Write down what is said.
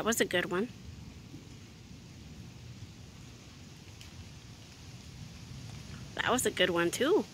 That was a good one. That was a good one too.